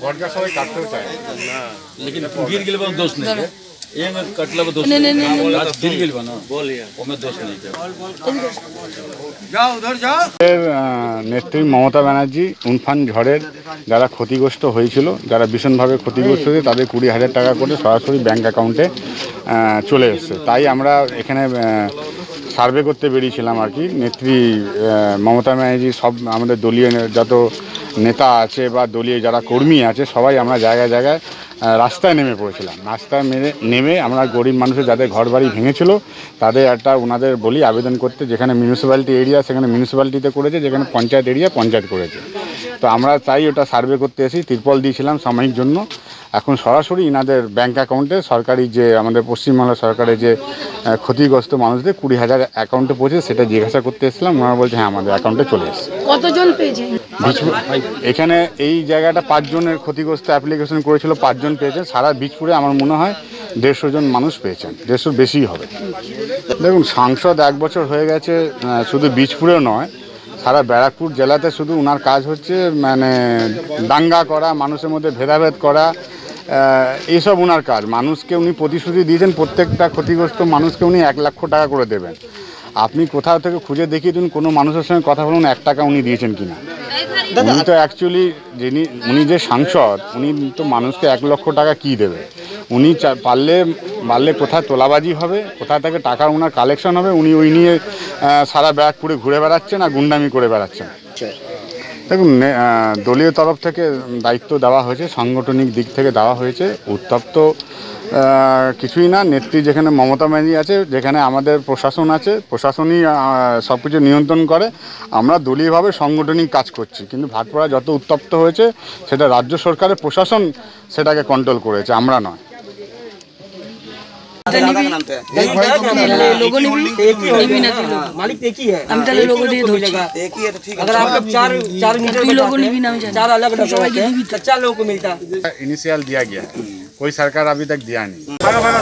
বটগাছ সবাই কাটতেও চায় लेकिन गिर गेल बा दोष नहीं है ये में कटला बा दोष नहीं, नहीं, नहीं, नहीं। आज गिर गेल बा ना बोलिए ओमे दोष नहीं है এর আহ, নেত্রী মমতা ব্যানার্জি উনফান ঝড়ের যারা ক্ষতিগ্রস্ত হয়েছিল যারা ভীষণভাবে ক্ষতিগ্রস্ত হয়েছে তাদের কুড়ি হাজার টাকা করে সরাসরি ব্যাংক অ্যাকাউন্টে আহ, চলে এসছে তাই আমরা এখানে সার্ভে করতে বেরিয়েছিলাম আর কি নেত্রী আহ, মমতা ব্যানার্জি সব আমাদের দলীয় নে- যত নেতা আছে বা দলীয় যারা কর্মী আছে, সবাই আমরা জায়গায় জায়গায় রাস্তায় নেমে পড়েছিলাম। রাস্তায় মেরে, নেমে আমরা গরিব মানুষের যাদের ঘর বাড়ি ভেঙেছিল, তাদের একটা ওনাদের বলি আবেদন করতে, যেখানে মিউনিসিপ্যালিটি এরিয়া সেখানে মিউনিসিপ্যালিটিতে করেছে, যেখানে পঞ্চায়েত এরিয়া পঞ্চায়েত করেছে। তো আমরা চাই ওটা সার্ভে করতে এসেছি, তিরপল দিয়েছিলাম সাময়িক জন্য। এখন সরাসরি ইনাদের ব্যাংক অ্যাকাউন্টে সরকারি যে আমাদের পশ্চিমবাংলা সরকারের যে ক্ষতিগ্রস্ত মানুষদের কুড়ি হাজার অ্যাকাউন্টে পৌঁছে সেটা জিজ্ঞাসা করতে এসেছিলাম ওনারা বলছে হ্যাঁ আমাদের অ্যাকাউন্টে চলে এসেছে। কতজন পেয়েছে? এখানে এই জায়গাটা পাঁচজনের ক্ষতিগ্রস্ত অ্যাপ্লিকেশন করেছিল পাঁচজন পেয়েছেন সারা বীজপুরে আমার মনে হয় দেড়শো জন মানুষ পেয়েছেন দেড়শোর বেশি হবে। দেখুন সাংসদ এক বছর হয়ে গেছে শুধু বীজপুরেও নয় সারা ব্যারাকপুর জেলাতে শুধু ওনার কাজ হচ্ছে মানে দাঙ্গা করা মানুষের মধ্যে ভেদাভেদ করা এইসব ওনার কাজ। মানুষকে উনি প্রতিশ্রুতি দিয়েছেন প্রত্যেকটা ক্ষতিগ্রস্ত মানুষকে উনি এক লক্ষ টাকা করে দেবেন। আপনি কোথাও থেকে খুঁজে দেখিয়ে দিন কোনো মানুষের সঙ্গে কথা বলুন এক টাকা উনি দিয়েছেন কিনা। উনি তো অ্যাকচুয়ালি যিনি উনি যে সাংসদ উনি তো মানুষকে এক লক্ষ টাকা কি দেবে? উনি চা- পারলে পারলে কোথায় তোলাবাজি হবে কোথা থেকে টাকা ওনার কালেকশন হবে উনি ওই নিয়ে সারা ব্যাগ ব্যারাকপুরে ঘুরে বেড়াচ্ছেন আর গুন্ডামি করে বেড়াচ্ছেন। দেখুন দলীয় তরফ থেকে দায়িত্ব দেওয়া হয়েছে, সাংগঠনিক দিক থেকে দেওয়া হয়েছে। উত্তপ্ত কিছুই না। নেত্রী যেখানে মমতা ব্যানার্জি আছে, যেখানে আমাদের প্রশাসন আছে, প্রশাসনই সব কিছু নিয়ন্ত্রণ করে। আমরা দলীয়ভাবে সাংগঠনিক কাজ করছি, কিন্তু ভাটপাড়া যত উত্তপ্ত হয়েছে, সেটা রাজ্য সরকারের প্রশাসন সেটাকে কন্ট্রোল করেছে, আমরা নয়। मालिक है चार भी को मिलता इनिशियल दिया गया कोई सरकार अभी तक दिया नहीं। भागा भागा